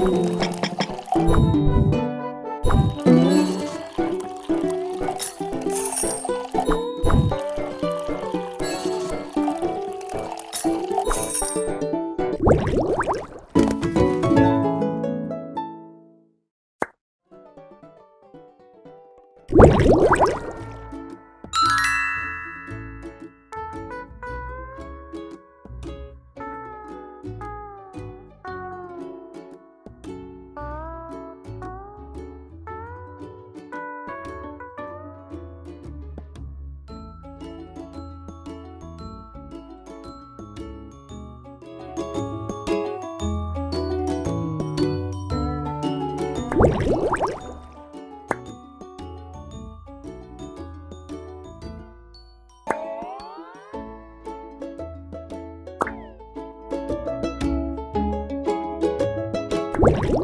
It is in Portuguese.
you Música